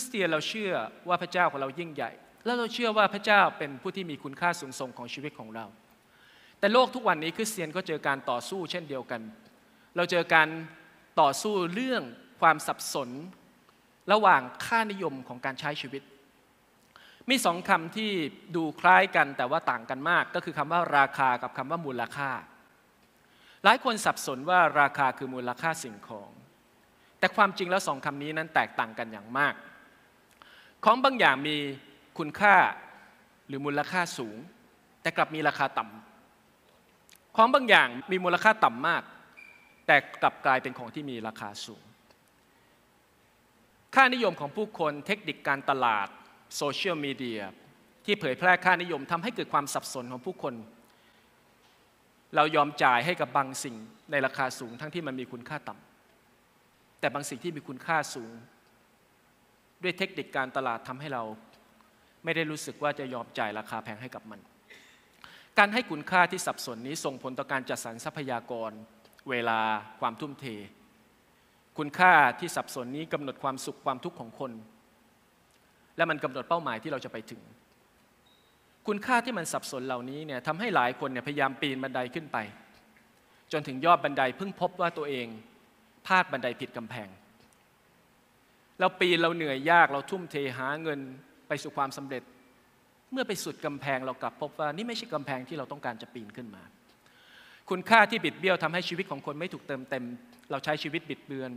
คริสเตียนเราเชื่อว่าพระเจ้าของเรายิ่งใหญ่ แล้วเราเชื่อว่าพระเจ้าเป็นผู้ที่มีคุณค่าสูงส่งของชีวิตของเรา แต่โลกทุกวันนี้คริสเตียนก็เจอการต่อสู้เช่นเดียวกัน เราเจอการต่อสู้เรื่องความสับสน ระหว่างค่านิยมของการใช้ชีวิต มีสองคำที่ดูคล้ายกันแต่ว่าต่างกันมาก ก็คือคำว่าราคากับคำว่ามูลค่า หลายคนสับสนว่าราคาคือมูลค่าสิ่งของ แต่ความจริงแล้วสองคำนี้นั้นแตกต่างกันอย่างมาก ของบางอย่างมีคุณค่าหรือมูลค่าสูง แต่กลับมีราคาต่ำของบางอย่างมีมูลค่าต่ำมาก แต่กลับกลายเป็นของที่มีราคาสูง ค่านิยมของผู้คนเทคนิคการตลาดโซเชียลมีเดียที่เผยแพร่ค่านิยมทำให้เกิดความสับสนของผู้คน เรายอมจ่ายให้กับบางสิ่งในราคาสูงทั้งที่มันมีคุณค่าต่ำแต่บางสิ่งที่มีคุณค่าสูง ด้วยเทคนิคการตลาดทำให้เราไม่ได้รู้สึกว่าจะยอมจ่ายราคาแพงให้กับมัน การให้คุณค่าที่สับสนนี้ส่งผลต่อการจัดสรรทรัพยากร เวลาความทุ่มเท คุณค่าที่สับสนนี้กำหนดความสุขความทุกข์ของคน และมันกำหนดเป้าหมายที่เราจะไปถึง คุณค่าที่มันสับสนเหล่านี้เนี่ยทำให้หลายคนเนี่ยพยายามปีนบันไดขึ้นไป จนถึงยอดบันไดเพิ่งพบว่าตัวเองพลาดบันไดผิดกำแพง เราปีนเราเหนื่อยยากเราทุ่มเทหาเงินไปสู่ความสำเร็จ เมื่อไปสุดกำแพงเรากลับพบว่านี่ไม่ใช่กำแพงที่เราต้องการจะปีนขึ้นมา คุณค่าที่บิดเบี้ยวทำให้ชีวิตของคนไม่ถูกเติมเต็ม เราใช้ชีวิตบิดเบือน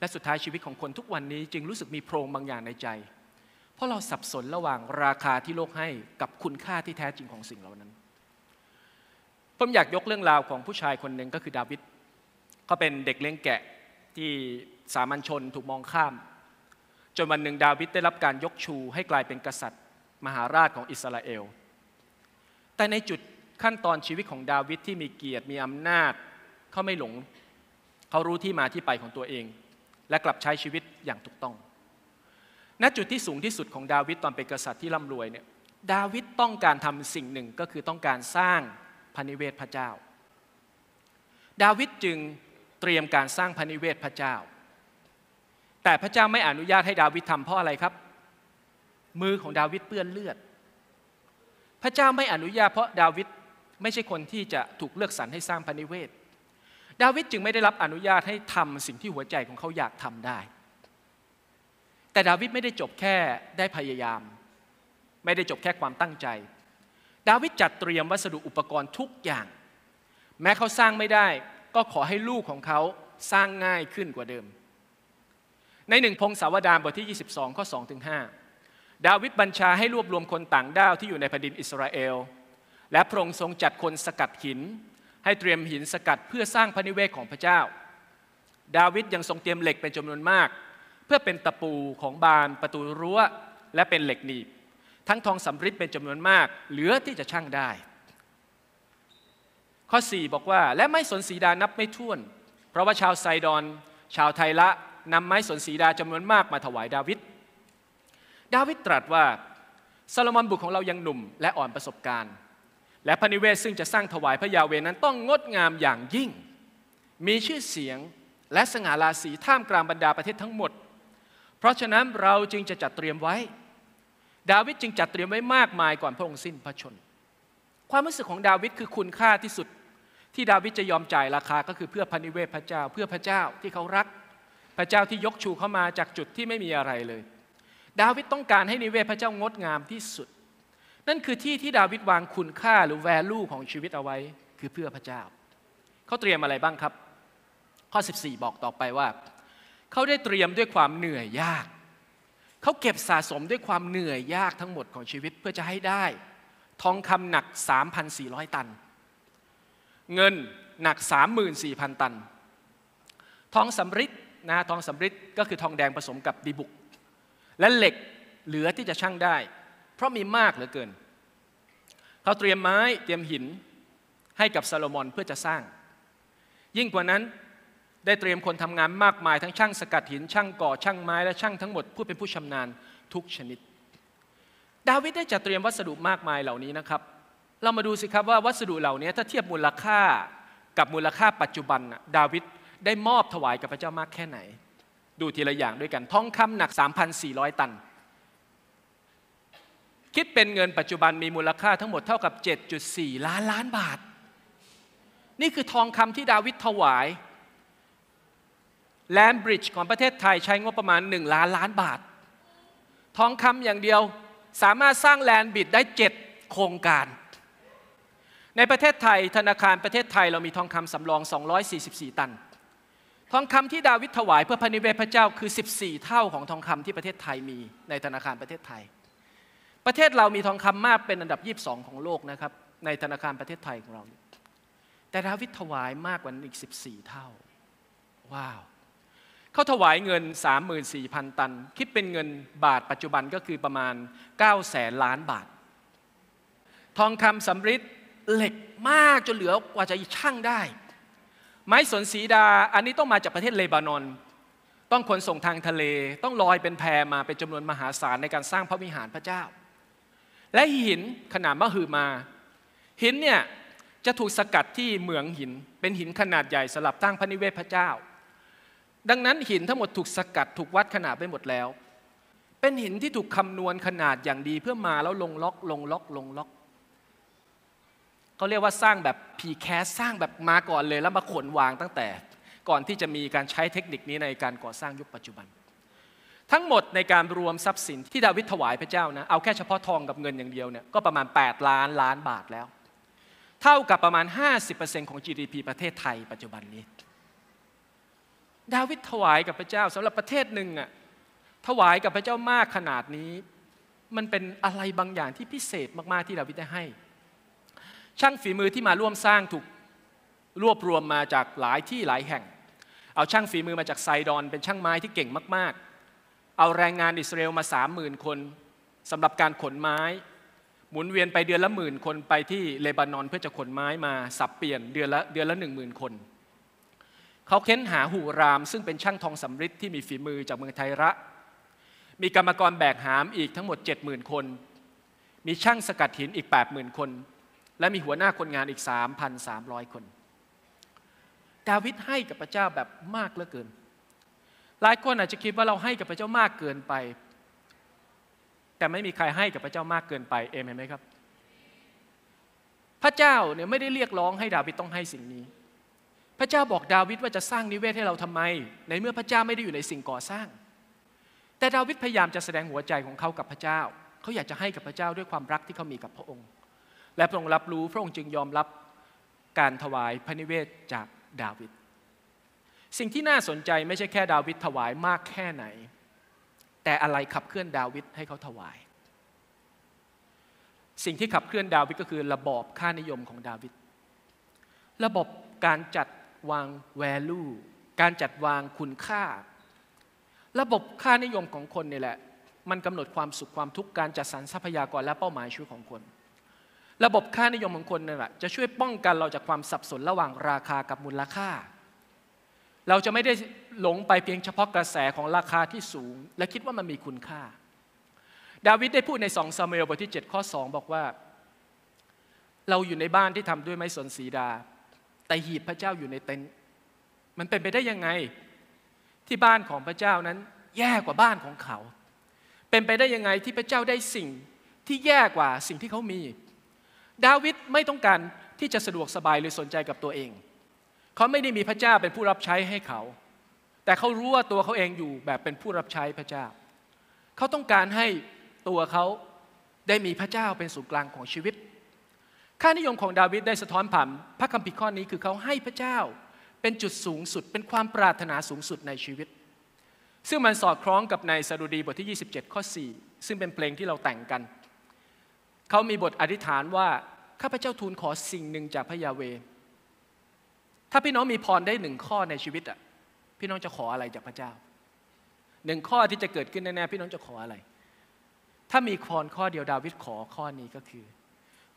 และสุดท้ายชีวิตของคนทุกวันนี้จึงรู้สึกมีโพรงบางอย่างในใจ เพราะเราสับสนระหว่างราคาที่โลกให้กับคุณค่าที่แท้จริงของสิ่งเหล่านั้นผมอยากยกเรื่องราวของผู้ชายคนหนึ่งก็คือดาวิดเขาเป็นเด็กเลี้ยงแกะที่สามัญชนถูกมองข้าม จนวันหนึ่งดาวิดได้รับการยกชูให้กลายเป็นกษัตริย์ มหาราชของอิสราเอล แต่ในจุดขั้นตอนชีวิตของดาวิดที่มีเกียรติมีอำนาจเขาไม่หลง เขารู้ที่มาที่ไปของตัวเอง และกลับใช้ชีวิตอย่างถูกต้อง ณจุดที่สูงที่สุดของดาวิดตอนเป็นกษัตริย์ที่ร่ำรวยเนี่ยดาวิดต้องการทำสิ่งหนึ่งก็คือต้องการสร้างพระนิเวศพระเจ้า ดาวิดจึงเตรียมการสร้างพระนิเวศพระเจ้า แต่พระเจ้าไม่อนุญาตให้ดาวิดทำเพราะอะไรครับ มือของดาวิดเปื้อนเลือด พระเจ้าไม่อนุญาตเพราะดาวิดไม่ใช่คนที่จะถูกเลือกสรรให้สร้างพระนิเวศ ดาวิดจึงไม่ได้รับอนุญาตให้ทำสิ่งที่หัวใจของเขาอยากทำได้ แต่ดาวิดไม่ได้จบแค่ได้พยายาม ไม่ได้จบแค่ความตั้งใจ ดาวิดจัดเตรียมวัสดุอุปกรณ์ทุกอย่าง แม้เขาสร้างไม่ได้ ก็ขอให้ลูกของเขาสร้างง่ายขึ้นกว่าเดิม ในหนึ่งพงศาวดารบทที่ 22 ข้อ2ถึง5ดาวิดบัญชาให้รวบรวมคนต่างด้าวที่อยู่ในแผ่นดินอิสราเอล และพระองค์ทรงจัดคนสกัดหิน ให้เตรียมหินสกัดเพื่อสร้างพระนิเวศของพระเจ้า ดาวิดยังทรงเตรียมเหล็กเป็นจำนวนมาก เพื่อเป็นตะปูของบานประตูรั้ว และเป็นเหล็กหนีบ ทั้งทองสำริดเป็นจำนวนมาก เหลือที่จะช่างได้ ข้อ 4 บอกว่าและไม่สนสีดานับไม่ถ้วน เพราะว่าชาวไซดอน ชาวไทละ นำไม้สนสีดาจำนวนมากมาถวายดาวิด ดาวิดตรัสว่าซาโลมอนบุตรของเรายังหนุ่มและอ่อนประสบการณ์ และพระนิเวศซึ่งจะสร้างถวายพระยาเวนั้นต้องงดงามอย่างยิ่ง มีชื่อเสียงและสง่าราศีท่ามกลางบรรดาประเทศทั้งหมด เพราะฉะนั้นเราจึงจะจัดเตรียมไว้ ดาวิดจึงจัดเตรียมไว้มากมายก่อนพระองค์สิ้นพระชน ความรู้สึกของดาวิดคือคุณค่าที่สุดที่ดาวิดจะยอมจ่ายราคาก็คือเพื่อพระนิเวศพระเจ้า เพื่อพระเจ้าที่เขารัก ระเจ้าที่ยกชูเข้ามาจากจุดที่ไม่มีอะไรเลย ดาวิดต้องการให้นิเวศพระเจ้างดงามที่สุด นั่นคือที่ที่ดาวิดวางคุณค่าหรือแวลูของชีวิตเอาไว้คือเพื่อพระเจ้า เขาเตรียมอะไรบ้างครับ ข้อ 14 บอกต่อไปว่า เขาได้เตรียมด้วยความเหนื่อยยาก เขาเก็บสะสมด้วยความเหนื่อยยากทั้งหมดของชีวิตเพื่อจะให้ได้ ทองคำหนัก 3,400 ตัน เงินหนัก 34,000 ตัน ทองสำริด นะทองสำริดก็คือทองแดงผสมกับดีบุก และเหล็กเหลือที่จะชั่งได้ เพราะมีมากเหลือเกิน เขาเตรียมไม้เตรียมหินให้กับซาโลมอนเพื่อจะสร้าง ยิ่งกว่านั้นได้เตรียมคนทำงานมากมายทั้งช่างสกัดหิน ช่างก่อช่างไม้และช่างทั้งหมดผู้เป็นผู้ชำนาญทุกชนิด ดาวิดได้จัดเตรียมวัสดุมากมายเหล่านี้นะครับ เรามาดูสิครับว่าวัสดุเหล่านี้ถ้าเทียบมูลค่ากับมูลค่าปัจจุบันดาวิด ได้มอบถวายกับพระเจ้ามากแค่ไหน ดูทีละอย่างด้วยกันทองคำหนัก 3,400 ตัน คิดเป็นเงินปัจจุบันมีมูลค่าทั้งหมดเท่ากับ 7.4 ล้านล้านบาท นี่คือทองคำที่ดาวิดถวายแลนบริดจ์ของประเทศไทยใช้งบประมาณ 1 ล้านล้านบาท ทองคำอย่างเดียวสามารถสร้างแลนบริดจ์ได้ 7 โครงการ ในประเทศไทยธนาคารประเทศไทยเรามีทองคำสำรอง 244 ตัน ทองคำที่ดาวิดถวายเพื่อพระนิเวศพระเจ้าคือ 14 เท่าของทองคำที่ประเทศไทยมีในธนาคารประเทศไทย ประเทศเรามีทองคำมากเป็นอันดับ 22 ของโลกนะครับในธนาคารประเทศไทยของเรา แต่ดาวิดถวายมากกว่านั้นอีก 14 เท่า ว้าวเขาถวายเงิน 34,000 ตัน คิดเป็นเงินบาทปัจจุบันก็คือประมาณ 9 แสนล้านบาท ทองคำสำริดเหล็กมากจนเหลือกว่าจะช่างได้ ไม้สนสีดาอันนี้ต้องมาจากประเทศเลบานอน ต้องขนส่งทางทะเล ต้องลอยเป็นแพมาเป็นจำนวนมหาศาลในการสร้างพระวิหารพระเจ้า และหินขนาดมหึมา หินเนี่ยจะถูกสกัดที่เหมืองหิน เป็นหินขนาดใหญ่สลับตั้งพระนิเวศพระเจ้า ดังนั้นหินทั้งหมดถูกสกัดถูกวัดขนาดไปหมดแล้ว เป็นหินที่ถูกคำนวณขนาดอย่างดีเพื่อมาแล้วลงล็อกลงล็อกลงล็อก เขาเรียกว่าสร้างแบบพีแคสสร้างแบบมาก่อนเลย แล้วมาขนวางตั้งแต่ก่อนที่จะมีการใช้เทคนิคนี้ในการก่อสร้างยุคปัจจุบัน ทั้งหมดในการรวมทรัพย์สินที่ดาวิดถวายพระเจ้านะเอาแค่เฉพาะทองกับเงินอย่างเดียวเนี่ยก็ประมาณ 8 ล้านล้านบาทแล้ว เท่ากับประมาณ 50%ของ GDP ประเทศไทยปัจจุบันนี้ ดาวิดถวายกับพระเจ้าสำหรับประเทศหนึ่งอะถวายกับพระเจ้ามากขนาดนี้ มันเป็นอะไรบางอย่างที่พิเศษมากๆที่ดาวิดได้ให้ ช่างฝีมือที่มาร่วมสร้างถูกรวบรวมมาจากหลายที่หลายแห่ง เอาช่างฝีมือมาจากไซดอน เป็นช่างไม้ที่เก่งมาก ๆ เอาแรงงานอิสราเอลมาสามหมื่นคนสำหรับการขนไม้ หมุนเวียนไปเดือนละหมื่นคนไปที่เลบานอนเพื่อจะขนไม้มาสับเปลี่ยนเดือนละเดือนละหนึ่งหมื่นคนเขาเค้นหาหูราม ซึ่งเป็นช่างทองสำริดที่มีฝีมือจากเมืองไทระ มีกรรมกรแบกหามอีกทั้งหมด 70,000 คน มีช่างสกัดหินอีก 80,000 คน และมีหัวหน้าคนงานอีก 3,300 คน ดาวิดให้กับพระเจ้าแบบมากเหลือเกิน หลายคนอาจจะคิดว่าเราให้กับพระเจ้ามากเกินไป แต่ไม่มีใครให้กับพระเจ้ามากเกินไปเอเมนไหมครับ พระเจ้าเนี่ยไม่ได้เรียกร้องให้ดาวิดต้องให้สิ่งนี้ พระเจ้าบอกดาวิดว่าจะสร้างนิเวศให้เราทำไม ในเมื่อพระเจ้าไม่ได้อยู่ในสิ่งก่อสร้าง แต่ดาวิดพยายามจะแสดงหัวใจของเขากับพระเจ้า เขาอยากจะให้กับพระเจ้าด้วยความรักที่เขามีกับพระองค์ และพระองค์รับรู้พระองค์จึงยอมรับการถวายพระนิเวศจากดาวิดสิ่งที่น่าสนใจไม่ใช่แค่ดาวิดถวายมากแค่ไหน แต่อะไรขับเคลื่อนดาวิดให้เขาถวาย สิ่งที่ขับเคลื่อนดาวิดก็คือระบอบค่านิยมของดาวิดระบบการจัดวาง value การจัดวางคุณค่า ระบบค่านิยมของคนนี่แหละ มันกำหนดความสุขความทุกข์การจัดสรรทรัพยากรและเป้าหมายชีวิตของคน ระบบค่านิยมของคนนี่แหละจะช่วยป้องกันเราจากความสับสนระหว่างราคากับมูลค่า เราจะไม่ได้หลงไปเพียงเฉพาะกระแสของราคาที่สูง และคิดว่ามันมีคุณค่า ดาวิดได้พูดในสองซามูเอลบทที่ 7 ข้อ 2 บอกว่า เราอยู่ในบ้านที่ทำด้วยไม้สนสีดา แต่หีบพระเจ้าอยู่ในเต็นท์มันเป็นไปได้ยังไงที่บ้านของพระเจ้านั้น แย่กว่าบ้านของเขา เป็นไปได้ยังไงที่พระเจ้าได้สิ่งที่แย่กว่าสิ่งที่เขามี ดาวิดไม่ต้องการที่จะสะดวกสบายหรือสนใจกับตัวเอง เขาไม่ได้มีพระเจ้าเป็นผู้รับใช้ให้เขา แต่เขารู้ว่าตัวเขาเองอยู่แบบเป็นผู้รับใช้พระเจ้า เขาต้องการให้ตัวเขาได้มีพระเจ้าเป็นศูนย์กลางของชีวิต ค่านิยมของดาวิดได้สะท้อนผ่านพระคัมภีร์ข้อนี้คือเขาให้พระเจ้าเป็นจุดสูงสุด เป็นความปรารถนาสูงสุดในชีวิต ซึ่งมันสอดคล้องกับในสดุดีบทที่ 27 ข้อ 4 ซึ่งเป็นเพลงที่เราแต่งกัน เขามีบทอธิษฐานว่า ข้าพเจ้าทูลขอสิ่งหนึ่งจากพระยาเว ถ้าพี่น้องมีพรได้หนึ่งข้อในชีวิตอะพี่น้องจะขออะไรจากพระเจ้าหนึ่งข้อที่จะเกิดขึ้นแน่ๆพี่น้องจะขออะไร ถ้ามีพรข้อเดียวดาวิดขอข้อนี้ก็คือ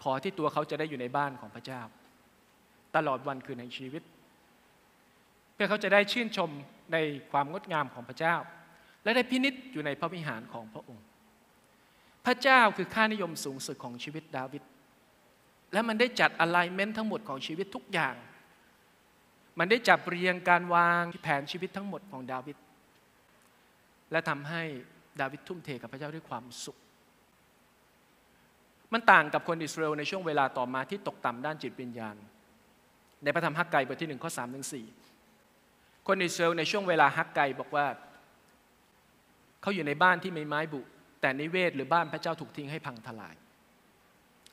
ขอที่ตัวเขาจะได้อยู่ในบ้านของพระเจ้า ตลอดวันคืนในชีวิต เพื่อเขาจะได้ชื่นชมในความงดงามของพระเจ้า และได้พินิษอยู่ในพระวิหารของพระองค์ พระเจ้าคือค่านิยมสูงสุดของชีวิตดาวิดและมันได้จัดอะไลเมนต์ทั้งหมดของชีวิตทุกอย่าง มันได้จับเรียงการวางแผนชีวิตทั้งหมดของดาวิดและทำให้ดาวิดทุ่มเทกับพระเจ้าด้วยความสุข มันต่างกับคนอิสราเอลในช่วงเวลาต่อมาที่ตกต่ำด้านจิตวิญญาณ ในพระธรรมฮักไกบทที่หนึ่งข้อสามถึงสี่คนอิสราเอลในช่วงเวลาฮักไกบอกว่า เขาอยู่ในบ้านที่มีไม้บุ แต่นิเวศหรือบ้านพระเจ้าถูกทิ้งให้พังทลาย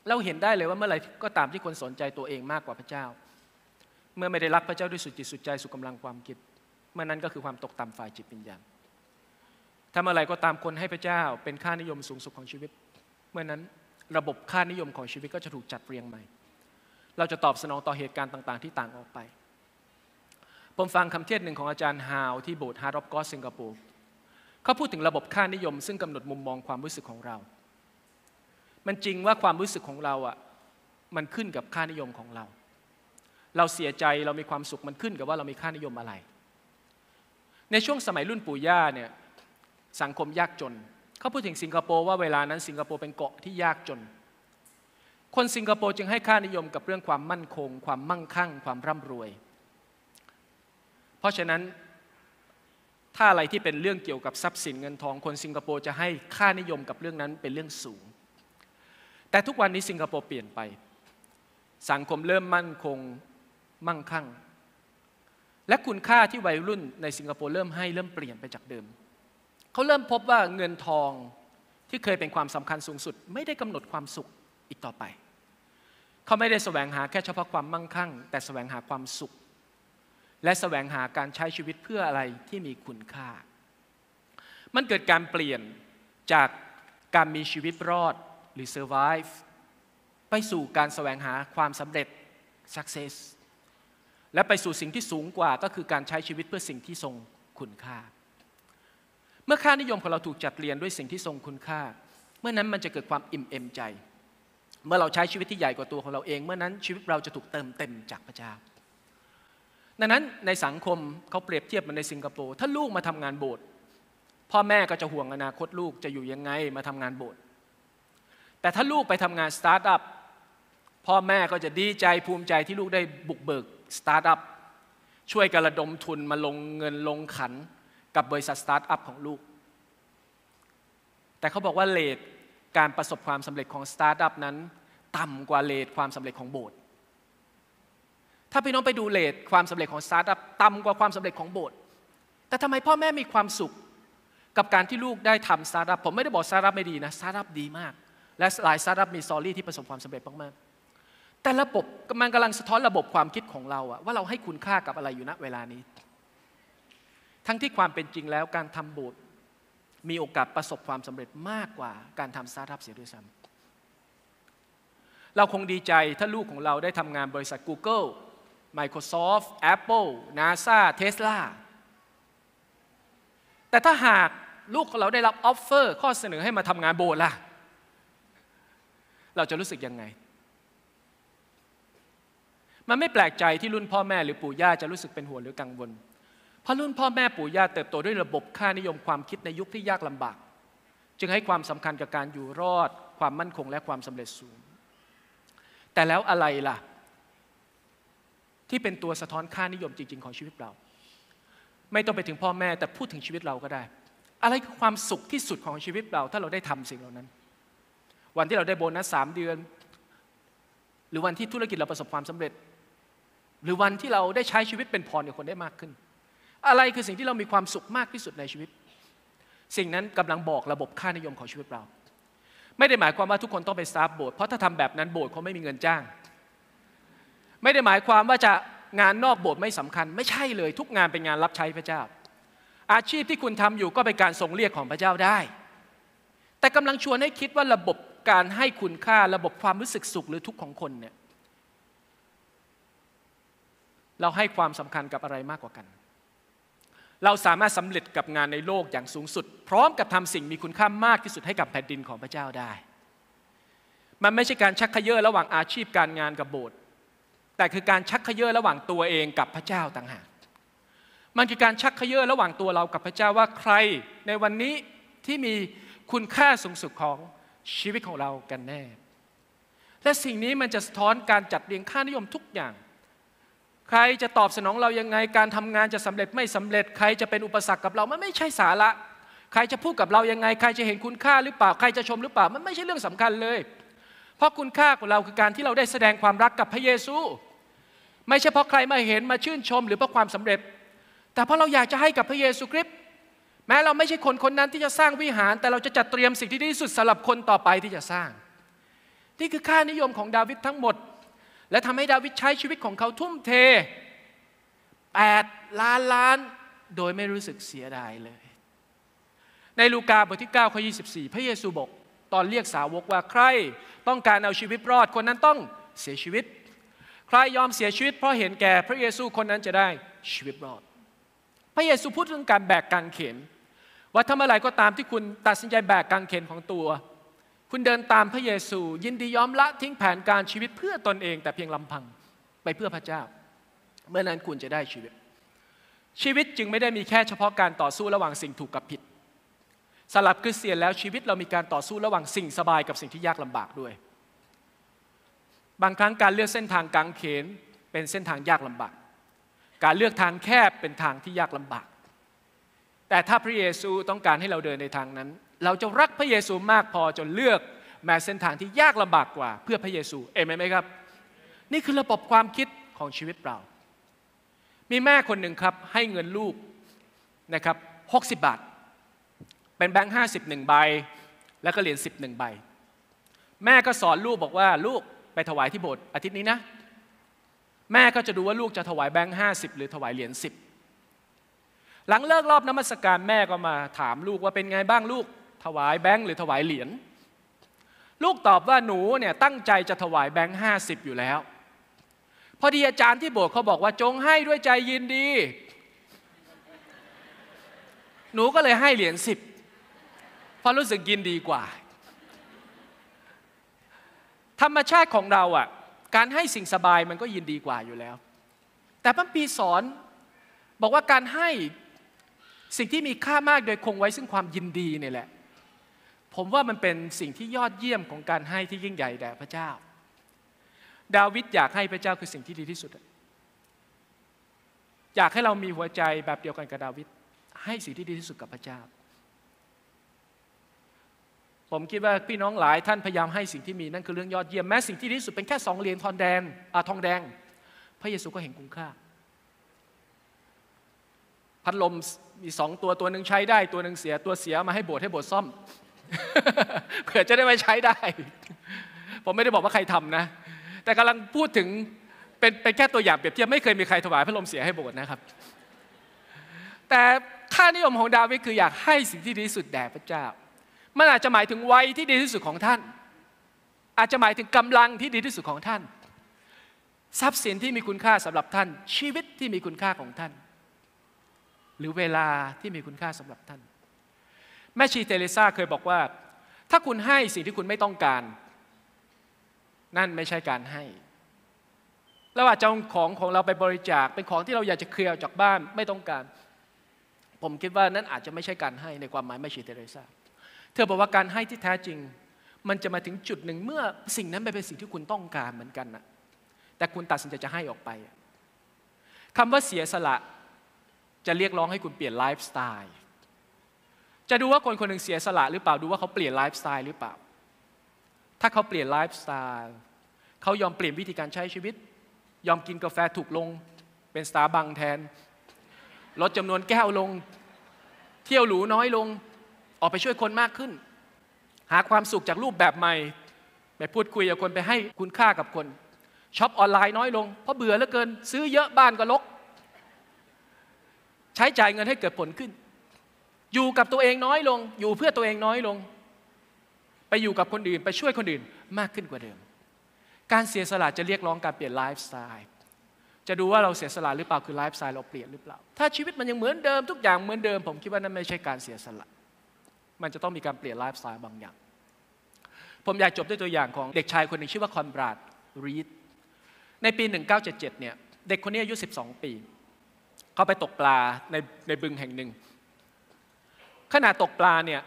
เราเห็นได้เลยว่าเมื่อไรก็ตามที่คนสนใจตัวเองมากกว่าพระเจ้า เมื่อไม่ได้รักพระเจ้าด้วยสุดจิตสุดใจสุดกำลังความคิดเมื่อนั้นก็คือความตกต่ำฝ่ายจิตวิญญาณทำอะไรก็ตามคนให้พระเจ้าเป็นค่านิยมสูงสุดของชีวิต เมื่อนั้นระบบค่านิยมของชีวิตก็จะถูกจัดเรียงใหม่ เราจะตอบสนองต่อเหตุการณ์ต่าง ๆ ที่ต่างออกไป ผมฟังคำเทศหนึ่งของอาจารย์ฮาวที่โบสถ์ฮาร์ดอฟกอสสิงคโปร์ เขาพูดถึงระบบค่านิยม ซึ่งกำหนดมุมมองความรู้สึกของเรา มันจริงว่าความรู้สึกของเราอะมันขึ้นกับค่านิยมของเรา เราเสียใจเรามีความสุขมันขึ้นกับว่าเรามีค่านิยมอะไร ในช่วงสมัยรุ่นปู่ย่าเนี่ยสังคมยากจน เขาพูดถึงสิงคโปร์ว่าเวลานั้นสิงคโปร์เป็นเกาะที่ยากจน คนสิงคโปร์จึงให้ค่านิยมกับเรื่องความมั่นคง ความมั่งคั่ง ความร่ำรวย เพราะฉะนั้น ถ้าอะไรที่เป็นเรื่องเกี่ยวกับทรัพย์สินเงินทองคนสิงคโปร์จะให้ค่านิยมกับเรื่องนั้นเป็นเรื่องสูง แต่ทุกวันนี้สิงคโปร์เปลี่ยนไป สังคมเริ่มมั่นคงมั่งคั่ง และคุณค่าที่วัยรุ่นในสิงคโปร์เริ่มให้เริ่มเปลี่ยนไปจากเดิม เขาเริ่มพบว่าเงินทองที่เคยเป็นความสำคัญสูงสุด ไม่ได้กำหนดความสุขอีกต่อไป เขาไม่ได้แสวงหาแค่เฉพาะความมั่งคั่ง แต่แสวงหาความสุข และแสวงหาการใช้ชีวิตเพื่ออะไรที่มีคุณค่า มันเกิดการเปลี่ยนจากการมีชีวิตรอดหรือ survive ไปสู่การแสวงหาความสำเร็จ success และไปสู่สิ่งที่สูงกว่าก็คือการใช้ชีวิตเพื่อสิ่งที่ทรงคุณค่า เมื่อค่านิยมของเราถูกจัดเรียนด้วยสิ่งที่ทรงคุณค่า เมื่อนั้นมันจะเกิดความอิ่มเอมใจ เมื่อเราใช้ชีวิตที่ใหญ่กว่าตัวของเราเอง เมื่อนั้นชีวิตเราจะถูกเติมเต็มจากพระเจ้า ดังนั้นในสังคมเขาเปรียบเทียบมันในสิงคโปร์ถ้าลูกมาทำงานโบสถ์พ่อแม่ก็จะห่วงอนาคตลูกจะอยู่ยังไงมาทำงานโบสถ์แต่ถ้าลูกไปทำงานสตาร์ทอัพพ่อแม่ก็จะดีใจภูมิใจที่ลูกได้บุกเบิกสตาร์ทอัพช่วยระดมทุนมาลงเงินลงขันกับบริษัทสตาร์ทอัพของลูก แต่เขาบอกว่า rate การประสบความสำเร็จของสตาร์ทอัพนั้น ต่ำกว่า rate ความสำเร็จของโบสถ์ ถ้าพี่น้องไปดู rate ความสำเร็จของสตาร์ทอัพต่ำกว่าความสำเร็จของโบสถ์แต่ทำไมพ่อแม่มีความสุขกับการที่ลูกได้ทำสตาร์ทอัพผมไม่ได้บอกสตาร์ทอัพไม่ดีนะสตาร์ทอัพดีมาก และหลายสตาร์ทอัพมี story ที่ประสบความสำเร็จมากๆแต่ระบบมันกำลังสะท้อนระบบความคิดของเราอะว่าเราให้คุณค่ากับอะไรอยู่ณเวลานี้ ทั้งที่ความเป็นจริงแล้วการทำโบสถ์มีโอกาสประสบความสำเร็จมากกว่าการทำสตาร์ทอัพเสียด้วยซ้ำเราคงดีใจถ้าลูกของเราได้ทำงานบริษัท Google Microsoft Apple NASA Tesla แต่ถ้าหากลูกของเราได้รับ offer ข้อเสนอให้มาทำงานโบสถ์ล่ะ เราจะรู้สึกยังไง มันไม่แปลกใจที่รุ่นพ่อแม่หรือปู่ย่าจะรู้สึกเป็นห่วงหรือกังวล เพราะรุ่นพ่อแม่ปู่ย่าเติบโตด้วยระบบค่านิยมความคิดในยุคที่ยากลำบาก จึงให้ความสำคัญกับการอยู่รอด ความมั่นคงและความสำเร็จสูง แต่แล้วอะไรล่ะ ที่เป็นตัวสะท้อนค่านิยมจริง ๆ ของชีวิตเรา ไม่ต้องไปถึงพ่อแม่แต่พูดถึงชีวิตเราก็ได้ อะไรคือความสุขที่สุดของชีวิตเรา ถ้าเราได้ทำสิ่งเหล่านั้น วันที่เราได้โบนัสสามเดือน หรือวันที่ธุรกิจเราประสบความสำเร็จ หรือวันที่เราได้ใช้ชีวิตเป็นพรกับคนได้มากขึ้น อะไรคือสิ่งที่เรามีความสุขมากที่สุดในชีวิต สิ่งนั้นกำลังบอกระบบค่านิยมของชีวิตเรา ไม่ได้หมายความว่าทุกคนต้องไปสตาร์โบสถ์เพราะถ้าทำแบบนั้นโบสถ์เขาไม่มีเงินจ้าง ไม่ได้หมายความว่าจะงานนอกโบสถ์ไม่สำคัญ ไม่ใช่เลย ทุกงานเป็นงานรับใช้พระเจ้า อาชีพที่คุณทำอยู่ก็เป็นการทรงเรียกของพระเจ้าได้ แต่กำลังชวนให้คิดว่าระบบการให้คุณค่าระบบความรู้สึกสุขหรือทุกข์ของคนเนี่ยเราให้ความสำคัญกับอะไรมากกว่ากัน เราสามารถสำเร็จกับงานในโลกอย่างสูงสุด พร้อมกับทำสิ่งมีคุณค่ามากที่สุดให้กับแผ่นดินของพระเจ้าได้ มันไม่ใช่การชักเขย่อระหว่างอาชีพการงานกับโบสถ์ แต่คือการชักเขย่อระหว่างตัวเองกับพระเจ้าต่างหากมันคือการชักเขย่อระหว่างตัวเรากับพระเจ้าว่าใครในวันนี้ที่มีคุณค่าสูงสุดของชีวิตของเรากันแน่ และสิ่งนี้มันจะสะท้อนการจัดเรียงค่านิยมทุกอย่าง ใครจะตอบสนองเรายังไง การทำงานจะสำเร็จไม่สำเร็จ ใครจะเป็นอุปสรรคกับเรา มันไม่ใช่สาระ ใครจะพูดกับเรายังไง ใครจะเห็นคุณค่าหรือเปล่า ใครจะชมหรือเปล่า มันไม่ใช่เรื่องสำคัญเลย เพราะคุณค่าของเราคือการที่เราได้แสดงความรักกับพระเยซู ไม่ใช่เพราะใครมาเห็นมาชื่นชมหรือเพราะความสำเร็จ แต่เพราะเราอยากจะให้กับพระเยซูคริสต์แม้เราไม่ใช่คนคนนั้นที่จะสร้างวิหาร แต่เราจะจัดเตรียมสิ่งที่ดีที่สุดสำหรับคนต่อไปที่จะสร้าง นี่คือค่านิยมของดาวิดทั้งหมด และทำให้ดาวิดใช้ชีวิตของเขาทุ่มเท 8 ล้านล้าน โดยไม่รู้สึกเสียดายเลย ในลูกาบทที่9ข้อ24 พระเยซูบอกตอนเรียกสาวกว่าใคร ต้องการเอาชีวิตรอดคนนั้นต้องเสียชีวิต ใครยอมเสียชีวิตเพราะเห็นแก่พระเยซูคนนั้นจะได้ชีวิตรอด พระเยซูพูดเรื่องการแบกกางเขน ว่าทำอะไรก็ตามที่คุณตัดสินใจแบกกางเขนของตัว คุณเดินตามพระเยซู ยินดียอมละทิ้งแผนการชีวิตเพื่อตนเอง แต่เพียงลำพังไปเพื่อพระเจ้า เมื่อนั้นคุณจะได้ชีวิต ชีวิตจึงไม่ได้มีแค่เฉพาะการต่อสู้ระหว่างสิ่งถูกกับผิดสำหรับคริสเตียนแล้วชีวิตเรามีการต่อสู้ระหว่างสิ่งสบายกับสิ่งที่ยากลำบากด้วย บางครั้งการเลือกเส้นทางกางเขนเป็นเส้นทางยากลำบาก การเลือกทางแคบเป็นทางที่ยากลำบาก แต่ถ้าพระเยซูต้องการให้เราเดินในทางนั้น เราจะรักพระเยซูมากพอจนเลือกแม้เส้นทางที่ยากลำบากกว่า เพื่อพระเยซูเอเมนไหมครับ นี่คือระบบความคิดของชีวิตเรา มีแม่คนหนึ่งครับให้เงินลูกนะครับ60 บาท เป็นแบงค์ห้าสิบหนึ่งใบ แล้วก็เหรียญสิบหนึ่งใบ แม่ก็สอนลูกบอกว่าลูก ไปถวายที่โบสถ์อาทิตย์นี้นะ แม่ก็จะดูว่าลูกจะถวายแบงค์ห้าสิบหรือถวายเหรียญสิบหลังเลิกรอบนมัสการแม่ก็มาถามลูกว่าเป็นไงบ้างลูกถวายแบงค์หรือถวายเหรียญลูกตอบว่าหนูเนี่ยตั้งใจจะถวายแบงค์ห้าสิบอยู่แล้ว พอดีอาจารย์ที่โบสถ์เขาบอกว่าจงให้ด้วยใจยินดี หนูก็เลยให้เหรียญสิบเพราะรู้สึกยินดีกว่า ธรรมชาติของเราอะการให้สิ่งสบายมันก็ยินดีกว่าอยู่แล้ว แต่พระปีสอนบอกว่าการให้สิ่งที่มีค่ามากโดยคงไว้ซึ่งความยินดีเนี่ยแหละ ผมว่ามันเป็นสิ่งที่ยอดเยี่ยมของการให้ที่ยิ่งใหญ่แด่พระเจ้า ดาวิดอยากให้พระเจ้าคือสิ่งที่ดีที่สุด อยากให้เรามีหัวใจแบบเดียวกันกับดาวิดให้สิ่งที่ดีที่สุดกับพระเจ้า ผมคิดว่าพี่น้องหลายท่านพยายามให้สิ่งที่มีนั่นคือเรื่องยอดเยี่ยมแม้สิ่งที่ดีที่สุดเป็นแค่สองเหรียญทองแดงอาทองแดง พระเยซูก็เห็นคุณค่า พัดลมมีสองตัวตัวหนึ่งใช้ได้ ตัวหนึ่งเสียตัวเสียมาให้โบสถ์ให้โบสถ์ซ่อมเผื่อจะได้ไปใช้ได้ ผมไม่ได้บอกว่าใครทำนะ แต่กำลังพูดถึงเป็นเป็นแค่ตัวอย่างเปรียบเทียบไม่เคยมีใครถวายพัดลมเสียให้โบสถ์นะครับ แต่ค่านิยมของดาวิดคืออยากให้สิ่งที่ดีสุดแด่พระเจ้า มันอาจจะหมายถึงวัยที่ดีที่สุดของท่าน อาจจะหมายถึงกำลังที่ดีที่สุดของท่าน ทรัพย์สินที่มีคุณค่าสำหรับท่าน ชีวิตที่มีคุณค่าของท่าน หรือเวลาที่มีคุณค่าสำหรับท่าน แม่ชีเตเรซาเคยบอกว่า ถ้าคุณให้สิ่งที่คุณไม่ต้องการ นั่นไม่ใช่การให้เราอาจจะเอาของของเราไปบริจาคเป็นของที่เราอยากจะเคลียร์จากบ้านไม่ต้องการ ผมคิดว่านั่นอาจจะไม่ใช่การให้ในความหมายแม่ชีเตเรซา เธอบอกว่าการให้ที่แท้จริง มันจะมาถึงจุดหนึ่งเมื่อสิ่งนั้นเป็นสิ่งที่คุณต้องการเหมือนกันนะแต่คุณตัดสินใจจะให้ออกไปคำว่าเสียสละจะเรียกร้องให้คุณเปลี่ยนไลฟ์สไตล์จะดูว่าคนคนหนึ่งเสียสละหรือเปล่าดูว่าเขาเปลี่ยนไลฟ์สไตล์หรือเปล่า ถ้าเขาเปลี่ยนไลฟ์สไตล์เขายอมเปลี่ยนวิธีการใช้ชีวิต ยอมกินกาแฟถูกลง เป็นสตาร์บังแทน ลดจำนวนแก้วลง เที่ยวหรูน้อยลง ออกไปช่วยคนมากขึ้น หาความสุขจากรูปแบบใหม่ ไปพูดคุยกับคนไปให้คุณค่ากับคนช็อปออนไลน์น้อยลง เพราะเบื่อเหลือเกิน ซื้อเยอะบ้านก็ลก ใช้จ่ายเงินให้เกิดผลขึ้น อยู่กับตัวเองน้อยลง อยู่เพื่อตัวเองน้อยลง ไปอยู่กับคนอื่นไปช่วยคนอื่นมากขึ้นกว่าเดิม การเสียสละจะเรียกร้องการเปลี่ยนไลฟ์สไตล์จะดูว่าเราเสียสละหรือเปล่าคือไลฟ์สไตล์เราเปลี่ยนหรือเปล่า ถ้าชีวิตมันยังเหมือนเดิมทุกอย่างเหมือนเดิม ผมคิดว่านั่นไม่ใช่การเสียสละ มันจะต้องมีการเปลี่ยนไลฟ์สไตล์บางอย่าง ผมอยากจบด้วยตัวอย่างของเด็กชายคนหนึ่งชื่อว่าคอนบราดรีดในปี 1977 เนี่ย เด็กคนนี้อายุ 12 ปี เขาไปตกปลาในในบึงแห่งหนึ่ง ขณะตกปลาเนี่ย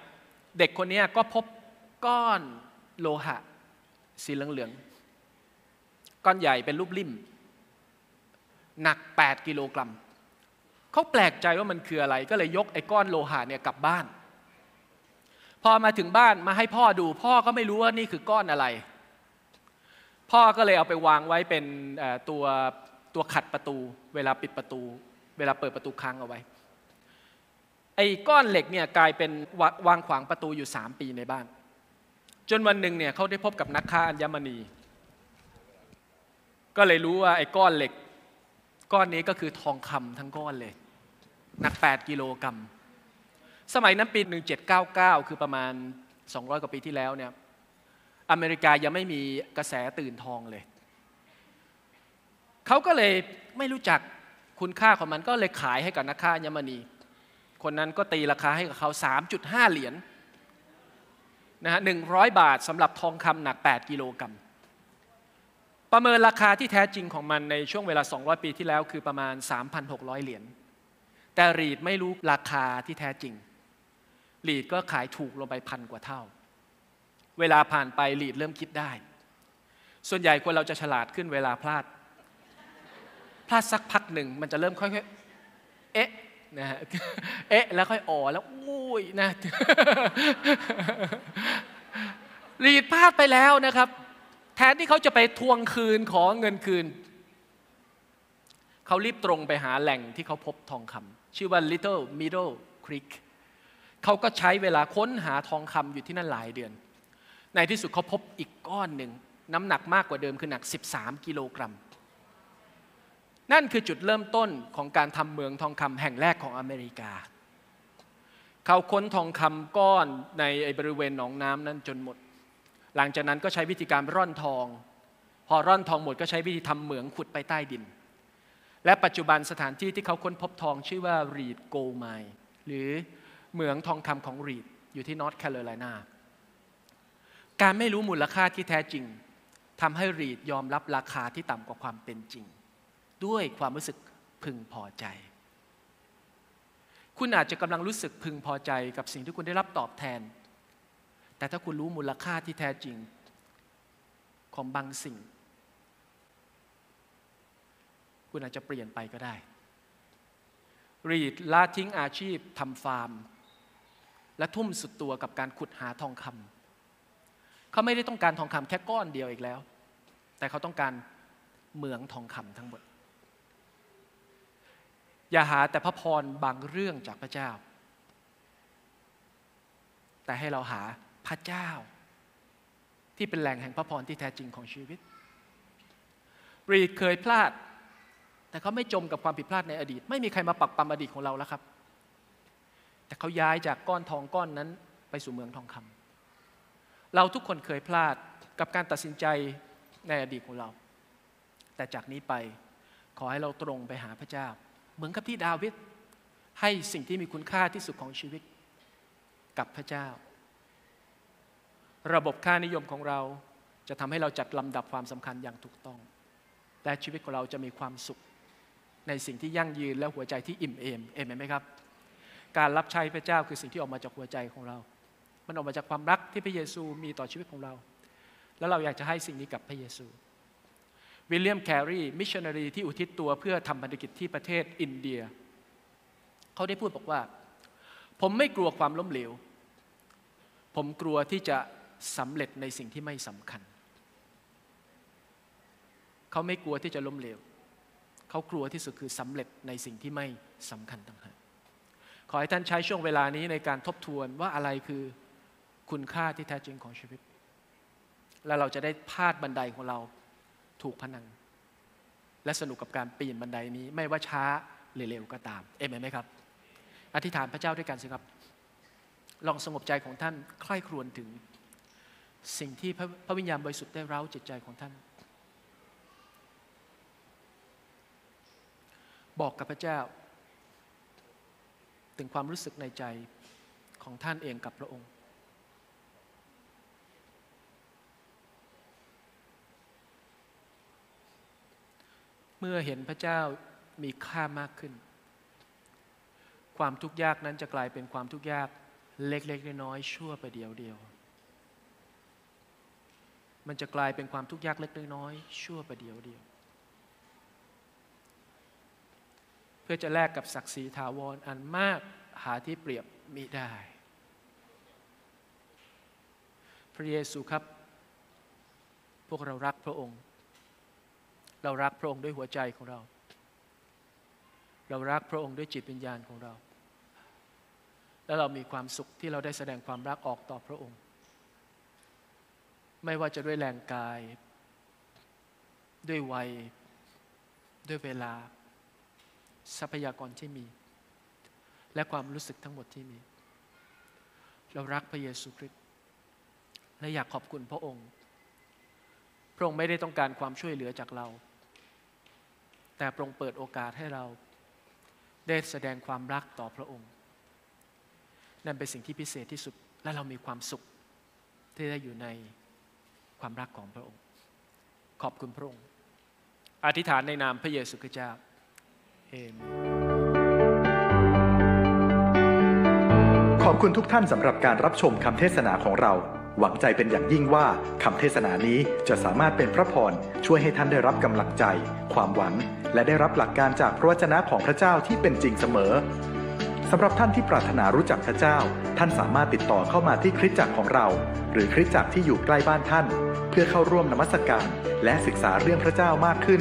เด็กคนนี้ก็พบก้อนโลหะ สีเหลืองๆ ก้อนใหญ่เป็นรูปลิ่ม หนัก 8 กิโลกรัม เขาแปลกใจว่ามันคืออะไร ก็เลยยกไอ้ก้อนโลหะเนี่ยกลับบ้าน พอมาถึงบ้านมาให้พ่อดู พ่อก็ไม่รู้ว่านี่คือก้อนอะไร พ่อก็เลยเอาไปวางไว้เป็นตัวตัวขัดประตู เวลาปิดประตู เวลาเปิดประตูค้างเอาไว้ ไอ้ก้อนเหล็กเนี่ยกลายเป็นวางขวางประตูอยู่สามปีในบ้าน จนวันหนึ่งเนี่ยเขาได้พบกับนักฆ่าอัญมณี ก็เลยรู้ว่าไอ้ก้อนเหล็ก ก้อนนี้ก็คือทองคำทั้งก้อนเลยหนัก 8 กิโลกรัม สมัยนั้นปี 1799 คือประมาณ 200 กว่าปีที่แล้วเนี่ยอเมริกายังไม่มีกระแสตื่นทองเลย เขาก็เลยไม่รู้จักคุณค่าของมันก็เลยขายให้กับนักฆ่ายมณี คนนั้นก็ตีราคาให้กับเขา 3.5 เหรียญนะฮะ100บาทสำหรับทองคำหนัก 8 กิโลกรัม ประเมินราคาที่แท้จริงของมันในช่วงเวลา 200 ปีที่แล้วคือประมาณ 3,600 เหรียญ แต่รีดไม่รู้ราคาที่แท้จริง รีดก็ขายถูกลงไปพันกว่าเท่า เวลาผ่านไปรีดเริ่มคิดได้ ส่วนใหญ่คนเราจะฉลาดขึ้นเวลาพลาด พลาดสักพักหนึ่งมันจะเริ่มค่อยๆ เอ๊ะนะฮะเอ๊ะแล้วค่อยอ๋อแล้วอุ้ยนะรีดพลาดไปแล้วนะครับ แทนที่เขาจะไปทวงคืนขอเงินคืน เขารีบตรงไปหาแหล่งที่เขาพบทองคำชื่อว่า Little Middle Creek เขาก็ใช้เวลาค้นหาทองคำอยู่ที่นั่นหลายเดือน ในที่สุดเขาพบอีกก้อนหนึ่งน้ำหนักมากกว่าเดิมคือหนัก 13 กิโลกรัม นั่นคือจุดเริ่มต้นของการทำเมืองทองคำแห่งแรกของอเมริกา เขาค้นทองคำก้อนในบริเวณหนองน้ำนั้นจนหมด หลังจากนั้นก็ใช้วิธีการร่อนทอง พอร่อนทองหมดก็ใช้วิธีทำเหมืองขุดไปใต้ดิน และปัจจุบันสถานที่ที่เขาค้นพบทองชื่อว่ารีดโกลไมหรือ เหมืองทองคำของรีดอยู่ที่นอร์ทแคโรไลนาการไม่รู้มูลค่าที่แท้จริงทำให้รีดยอมรับราคาที่ต่ำกว่าความเป็นจริง ด้วยความรู้สึกพึงพอใจ คุณอาจจะกำลังรู้สึกพึงพอใจกับสิ่งที่คุณได้รับตอบแทน แต่ถ้าคุณรู้มูลค่าที่แท้จริง ของบางสิ่ง คุณอาจจะเปลี่ยนไปก็ได้ รีดละทิ้งอาชีพทำฟาร์ม และทุ่มสุดตัวกับการขุดหาทองคำเขาไม่ได้ต้องการทองคำแค่ก้อนเดียวอีกแล้ว แต่เขาต้องการเหมืองทองคำทั้งหมด อย่าหาแต่พระพรบางเรื่องจากพระเจ้า แต่ให้เราหาพระเจ้า ที่เป็นแหล่งแห่งพระพรที่แท้จริงของชีวิตรีดเคยพลาด แต่เขาไม่จมกับความผิดพลาดในอดีต ไม่มีใครมาปักปั๊มอดีตของเราแล้วครับ แต่เขาย้ายจากก้อนทองก้อนนั้นไปสู่เมืองทองคำเราทุกคนเคยพลาดกับการตัดสินใจในอดีตของเรา แต่จากนี้ไปขอให้เราตรงไปหาพระเจ้า เหมือนกับที่ดาวิดให้สิ่งที่มีคุณค่าที่สุดของชีวิตกับพระเจ้า ระบบค่านิยมของเราจะทำให้เราจัดลำดับความสำคัญอย่างถูกต้อง และชีวิตของเราจะมีความสุข ในสิ่งที่ยั่งยืนและหัวใจที่อิ่มเอมเอเมนไหมครับ การรับใช้พระเจ้าคือสิ่งที่ออกมาจากหัวใจของเรา มันออกมาจากความรักที่พระเยซูมีต่อชีวิตของเรา แล้วเราอยากจะให้สิ่งนี้กับพระเยซู วิลเลียมแครีมิชชันนารีที่อุทิศตัวเพื่อทำพันธกิจที่ประเทศอินเดีย เขาได้พูดบอกว่า ผมไม่กลัวความล้มเหลว ผมกลัวที่จะสำเร็จในสิ่งที่ไม่สำคัญ เขาไม่กลัวที่จะล้มเหลว เขากลัวที่สุดคือสำเร็จในสิ่งที่ไม่สำคัญต่างหาก อให้ท่านใช้ช่วงเวลานี้ในการทบทวนว่าอะไรคือคุณค่าที่แท้จริงของชีวิต และเราจะได้พาดบันไดของเราถูกพนัง และสนุกกับการปีนบันไดนี้ ไม่ว่าช้าหรือเร็วก็ตาม เอเมนไหมครับ อธิษฐานพระเจ้าด้วยกันสิครับ ลองสงบใจของท่านใคร่ครวญถึง สิ่งที่พระวิญญาณบริสุทธิ์ได้เร้าจิตใจของท่าน บอกกับพระเจ้า ถึงความรู้สึกในใจของท่านเองกับพระองค์ เมื่อเห็นพระเจ้ามีค่ามากขึ้น ความทุกข์ยากนั้นจะกลายเป็นความทุกข์ยากเล็กๆน้อยๆชั่วไปเดียวเดียว มันจะกลายเป็นความทุกข์ยากเล็กๆน้อยๆชั่วไปเดียวเดียว เพื่อจะแลกกับศักดิ์ศรีถาวรออันมากหาที่เปรียบมิได้ พระเยซูครับ พวกเรารักพระองค์ เรารักพระองค์ด้วยหัวใจของเรา เรารักพระองค์ด้วยจิตวิญญาณของเรา และเรามีความสุขที่เราได้แสดงความรักออกต่อพระองค์ ไม่ว่าจะด้วยแรงกาย ด้วยวัย ด้วยเวลา ทรัพยากรที่มี และความรู้สึกทั้งหมดที่มี เรารักพระเยซูคริสต์และอยากขอบคุณพระองค์ พระองค์ไม่ได้ต้องการความช่วยเหลือจากเรา แต่พระองค์เปิดโอกาสให้เรา ได้แสดงความรักต่อพระองค์ นั่นเป็นสิ่งที่พิเศษที่สุดและเรามีความสุขที่ได้อยู่ในความรักของพระองค์ ขอบคุณพระองค์ อธิษฐานในนามพระเยซูคริสต์เจ้า เอมขอบคุณทุกท่านสำหรับการรับชมคำเทศนาของเรา หวังใจเป็นอย่างยิ่งว่าคำเทศนานี้จะสามารถเป็นพระพรช่วยให้ท่านได้รับกำลังใจ ความหวัง และได้รับหลักการจากพระวจนะของพระเจ้าที่เป็นจริงเสมอสำหรับท่านที่ปรารถนารู้จักพระเจ้า ท่านสามารถติดต่อเข้ามาที่คริสตจักรของเรา หรือคริสตจักรที่อยู่ใกล้บ้านท่าน เพื่อเข้าร่วมนมัสการ และศึกษาเรื่องพระเจ้ามากขึ้น